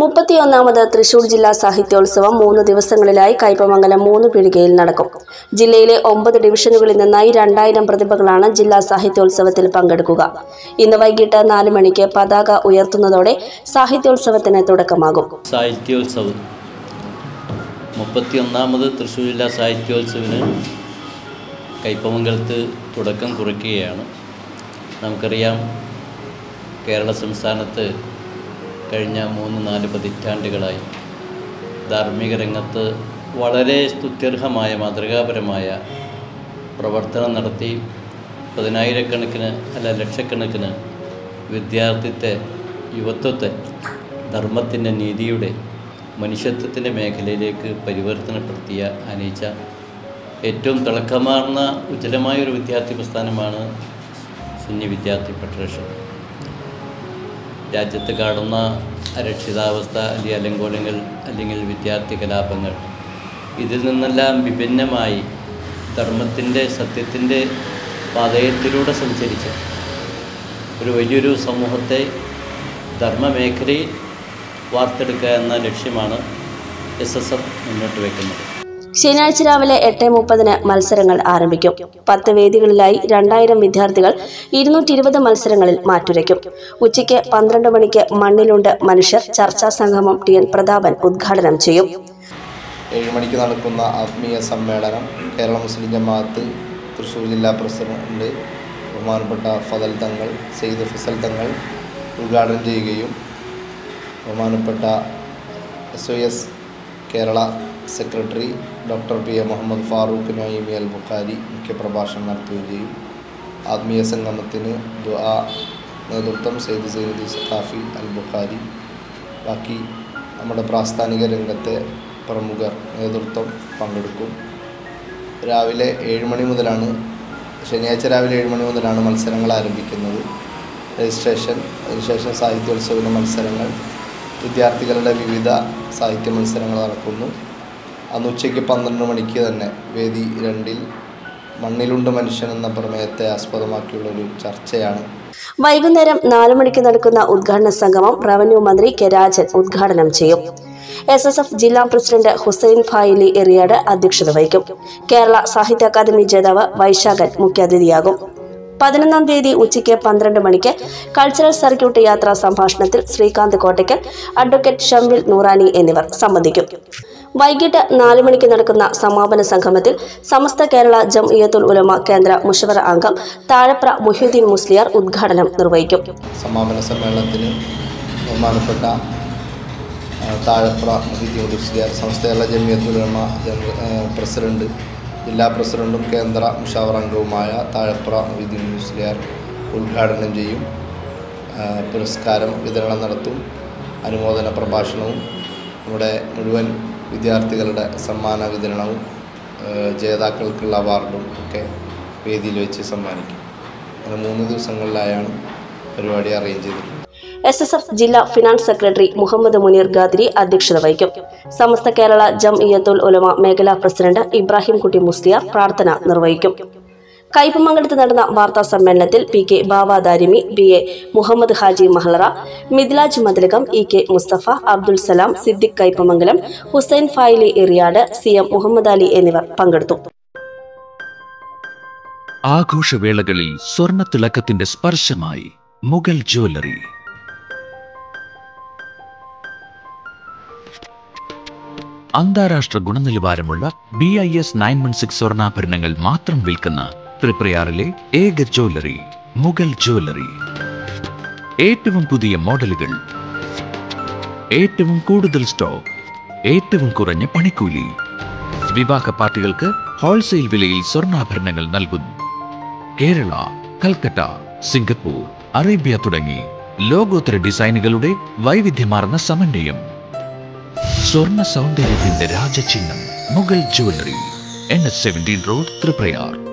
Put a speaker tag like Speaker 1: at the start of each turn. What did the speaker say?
Speaker 1: മുപ്പത്തിയൊന്നാമത് തൃശൂർ ജില്ലാ സാഹിത്യോത്സവം മൂന്ന് ദിവസങ്ങളിലായി കയ്പമംഗലം മൂന്ന് പീടികയിൽ നടക്കും. ജില്ലയിലെ ഒമ്പത് ഡിവിഷനുകളിൽ നിന്നായി രണ്ടായിരം പ്രതിഭകളാണ് ജില്ലാ സാഹിത്യോത്സവത്തിൽ പങ്കെടുക്കുക. ഇന്ന് വൈകിട്ട് നാല് മണിക്ക് പതാക ഉയർത്തുന്നതോടെ സാഹിത്യോത്സവത്തിന് തുടക്കമാകും.
Speaker 2: സാഹിത്യോത്സവം. മുപ്പത്തിയൊന്നാമത് തൃശ്ശൂർ ജില്ലാ സാഹിത്യോത്സവത്തിന് കയ്പമംഗലത്ത് തുടക്കം കുറിക്കുകയാണ്. നമുക്കറിയാം കേരള സംസ്ഥാനത്ത് കഴിഞ്ഞ മൂന്ന് നാല് പതിറ്റാണ്ടുകളായി ധാർമ്മിക രംഗത്ത് വളരെ സ്തുത്യർഹമായ മാതൃകാപരമായ പ്രവർത്തനം നടത്തി പതിനായിരക്കണക്കിന് അല്ല ലക്ഷക്കണക്കിന് വിദ്യാർത്ഥിത്തെ യുവത്വത്തെ ധർമ്മത്തിന്റെ നീതിയുടെ മനുഷ്യത്വത്തിന്റെ മേഖലയിലേക്ക് പരിവർത്തനപ്പെടുത്തിയ അനീച്ച ഏറ്റവും തിളക്കമാർന്ന ഉജ്ജ്വലമായൊരു വിദ്യാർത്ഥി പ്രസ്ഥാനമാണ് സുന്നി വിദ്യാർത്ഥി ഫെഡറേഷൻ. രാജ്യത്ത് കാണുന്ന അരക്ഷിതാവസ്ഥ അല്ലെങ്കിൽ അലങ്കോലങ്ങൾ അല്ലെങ്കിൽ വിദ്യാർത്ഥി കലാപങ്ങൾ. ഇതിൽ നിന്നെല്ലാം വിഭിന്നമായി ധർമ്മത്തിന്റെ സത്യത്തിന്റെ പാതയത്തിലൂടെ സഞ്ചരിച്ച് ഒരു വലിയൊരു സമൂഹത്തെ ധർമ്മമേഖലയിൽ വാർത്തെടുക്കുക എന്ന ലക്ഷ്യമാണ് എസ് എസ് എഫ് മുന്നോട്ട് വയ്ക്കുന്നത്.
Speaker 1: ശനിയാഴ്ച രാവിലെ എട്ട് മുപ്പതിന് മത്സരങ്ങൾ ആരംഭിക്കും. പത്ത് വേദികളിലായി രണ്ടായിരം വിദ്യാർത്ഥികൾ ഇരുന്നൂറ്റി ഇരുപത് മത്സരങ്ങളിൽ മാറ്റുരയ്ക്കും. ഉച്ചയ്ക്ക് പന്ത്രണ്ട് മണിക്ക് മണ്ണിലുണ്ട് മനുഷ്യർ. ചർച്ചാ സംഗമം ടി എൻ പ്രതാപൻ ഉദ്ഘാടനം ചെയ്യും.
Speaker 3: ഏഴ് മണിക്ക് നടക്കുന്ന ആത്മീയ സമ്മേളനം കേരള മുസ്ലിം ജമാഅത്ത് തൃശ്ശൂർ ജില്ലാ പ്രസിഡന്റ് ബഹുമാനപ്പെട്ട ഫതൽ തങ്ങൾ സെയ്ദ് ഫസൽ തങ്ങൾ ഉദ്ഘാടനം ചെയ്യുകയും ബഹുമാനപ്പെട്ട S Kerala secretary doctor P A Muhammad Farooq Nuaimi Al Bukhari മുഖ്യപ്രഭാഷണം നടത്തുകയും ചെയ്യും ആത്മീയ സംഗമത്തിന് ദുആ നേതൃത്വം സെയ്ദ് സൈനുദ്ദീൻ സഖാഫി അൽ ബുഖാരി ബാക്കി നമ്മുടെ പ്രാസ്ഥാനിക രംഗത്തെ പ്രമുഖർ നേതൃത്വം പങ്കെടുക്കും. രാവിലെ ഏഴ് മണി മുതലാണ് ശനിയാഴ്ച രാവിലെ ഏഴ് മണി മുതലാണ് മത്സരങ്ങൾ ആരംഭിക്കുന്നത്. രജിസ്ട്രേഷൻ അതിനുശേഷം സാഹിത്യോത്സവിന്റെ മത്സരങ്ങൾ വിദ്യാർത്ഥികളുടെ വിവിധ സാഹിത്യ മത്സരങ്ങൾ നടക്കുന്നു. അന്ന് ഉച്ചയ്ക്ക് പന്ത്രണ്ട് മണിക്ക് തന്നെ വേദി രണ്ടിൽ മണ്ണിലുണ്ട് മനുഷ്യൻ എന്ന പ്രമേയത്തെ ആസ്പദമാക്കിയുള്ള ഒരു ചർച്ചയാണ്.
Speaker 1: വൈകുന്നേരം നാലു മണിക്ക് നടക്കുന്ന ഉദ്ഘാടന സംഗമം റവന്യൂ മന്ത്രി കെ രാജൻ ഉദ്ഘാടനം ചെയ്യും. എസ് എസ് എഫ് ജില്ലാ പ്രസിഡന്റ് ഹുസൈൻ ഫായിലി എറിയാട് അധ്യക്ഷത വഹിക്കും. കേരള സാഹിത്യ അക്കാദമി ജേതാവ് വൈശാഖൻ മുഖ്യാതിഥിയാകും. പതിനൊന്നാം തീയതി ഉച്ചയ്ക്ക് പന്ത്രണ്ട് മണിക്ക് കൾച്ചറൽ സർക്യൂട്ട് യാത്രാ സംഭാഷണത്തിൽ ശ്രീകാന്ത് കോട്ടയ്ക്കൽ അഡ്വക്കേറ്റ് ഷംവിൽ നൂറാനി എന്നിവർ സംബന്ധിക്കും. വൈകിട്ട് നാല് മണിക്ക് നടക്കുന്ന സമാപന സംഗമത്തിൽ സമസ്ത കേരള ജംഇയത്തുൽ ഉലമ കേന്ദ്ര മുഷവറ അംഗം താഴപ്ര മുഹ്യുദ്ദീൻ മുസ്ലിയാർ ഉദ്ഘാടനം നിർവഹിക്കും.
Speaker 3: സമാപന സമ്മേളനത്തിന് ബഹുമാനപ്പെട്ട താഴപ്ര മുഹ്യുദ്ദീൻ മുസ്ലിയാർ സമസ്ത കേരള ജംഇയത്തുൽ ഉലമ പ്രസിഡന്റ് ജില്ലാ പ്രസിഡന്റും കേന്ദ്ര മുഷാവർ അംഗവുമായ താഴപ്ര മുഹ്യുദ്ദീൻ മുസ്ലിയാർ ഉദ്ഘാടനം ചെയ്യും. പുരസ്കാരം വിതരണം നടത്തും. അനുമോദന പ്രഭാഷണവും നമ്മുടെ മുഴുവൻ വിദ്യാർത്ഥികളുടെ സമ്മാന വിതരണവും ജേതാക്കൾക്കുള്ള അവാർഡും ഒക്കെ വേദിയിൽ വെച്ച് സമ്മാനിക്കും. അങ്ങനെ മൂന്ന് ദിവസങ്ങളിലായാണ് പരിപാടി അറേഞ്ച് ചെയ്തിട്ടുള്ളത്.
Speaker 1: എസ് എസ് എഫ് ജില്ലാ ഫിനാൻസ് സെക്രട്ടറി മുഹമ്മദ് മുനീർ ഗാദ്രി അധ്യക്ഷത വഹിക്കും. സമസ്ത കേരള ജം ഇയത്തുൽ ഉലമ മേഖലാ പ്രസിഡന്റ് ഇബ്രാഹിം കുട്ടി മുസ്ലിയാർ പ്രാർത്ഥന നിർവഹിക്കും. കയ്പമംഗലത്ത് നടന്ന വാർത്താ സമ്മേളനത്തിൽ P K Bavadarimi B A Muhammad Haji Mahlara Midlaj Mathilakam E K Mustafa Abdul Salam Siddique Kaipamangalam Hussain Faili Eriyad C M Muhammad Ali എന്നിവർ പങ്കെടുത്തു.
Speaker 4: ആഘോഷവേളകളിൽ സ്വർണ തിളക്കത്തിന്റെ സ്പർശമായി മുഗൾ ജ്വല്ലറി. അന്താരാഷ്ട്ര ഗുണനിലവാരമുള്ള B I S nine one six സ്വർണാഭരണങ്ങൾ മാത്രം വിൽക്കുന്ന ത്രിപ്രയാറിലെ ഏക jewellery Mughal jewellery. ഏറ്റവും പുതിയ മോഡലുകൾ ഏറ്റവും കൂടുതൽ സ്റ്റോക്ക് ഏറ്റവും കുറഞ്ഞ പണിക്കൂലി. വിവാഹ പാർട്ടികൾക്ക് ഹോൾസെയിൽ വിലയിൽ സ്വർണാഭരണങ്ങൾ നൽകുന്നു. കേരള കൽക്കട്ട സിംഗപ്പൂർ അറേബ്യ തുടങ്ങി ലോകോത്തര ഡിസൈനുകളുടെ വൈവിധ്യമാർന്ന സമന്വയം. സ്വർണ സൗന്ദര്യത്തിന്റെ രാജചിഹ്നം Mughal jewellery N S seventeen road Triprayar.